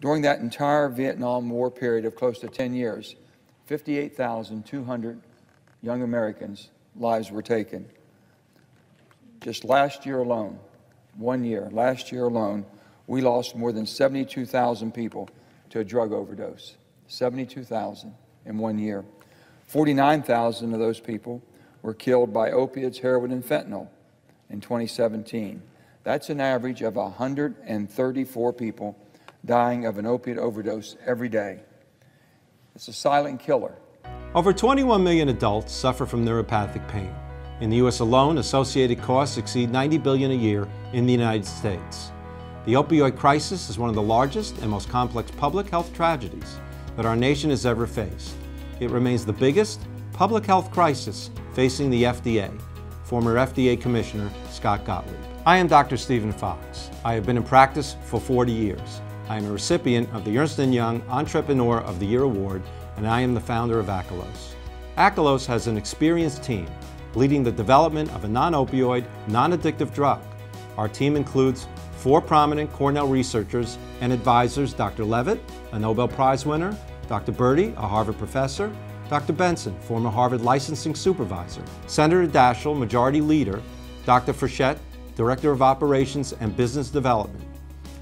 During that entire Vietnam War period of close to 10 years, 58,200 young Americans' lives were taken. Just last year alone, one year, last year alone, we lost more than 72,000 people to a drug overdose. 72,000 in one year. 49,000 of those people were killed by opiates, heroin, and fentanyl in 2017. That's an average of 134 people dying of an opiate overdose every day. It's a silent killer. Over 21 million adults suffer from neuropathic pain. In the U.S. alone, associated costs exceed 90 billion a year in the United States. The opioid crisis is one of the largest and most complex public health tragedies that our nation has ever faced. It remains the biggest public health crisis facing the FDA, former FDA Commissioner Scott Gottlieb. I am Dr. Stephen Fox. I have been in practice for 40 years. I am a recipient of the Ernst & Young Entrepreneur of the Year Award, and I am the founder of Akelos. Akelos has an experienced team leading the development of a non-opioid, non-addictive drug. Our team includes four prominent Cornell researchers and advisors, Dr. Levitt, a Nobel Prize winner, Dr. Berde, a Harvard professor, Dr. Benson, former Harvard licensing supervisor, Senator Daschle, majority leader, Dr. Frechette, director of operations and business development.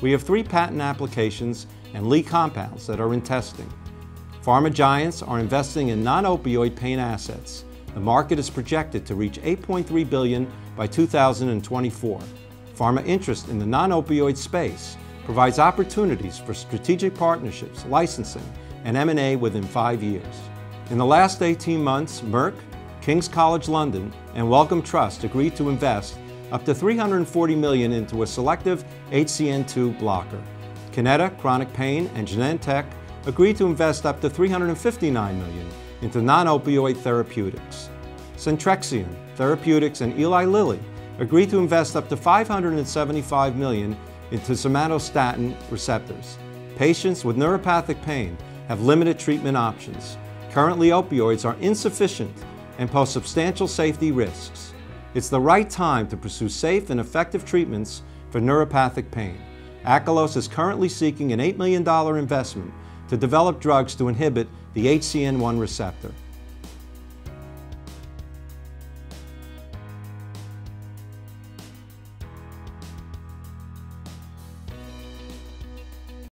We have three patent applications and lead compounds that are in testing. Pharma giants are investing in non-opioid pain assets. The market is projected to reach 8.3 billion by 2024. Pharma interest in the non-opioid space provides opportunities for strategic partnerships, licensing, and M&A within five years. In the last 18 months, Merck, King's College London, and Wellcome Trust agreed to invest up to 340 million into a selective HCN2 blocker. Kineta, Chronic Pain, and Genentech agreed to invest up to 359 million into non-opioid therapeutics. Centrexion Therapeutics and Eli Lilly agreed to invest up to 575 million into somatostatin receptors. Patients with neuropathic pain have limited treatment options. Currently, opioids are insufficient and pose substantial safety risks. It's the right time to pursue safe and effective treatments for neuropathic pain. Akelos is currently seeking an $8 million investment to develop drugs to inhibit the HCN1 receptor.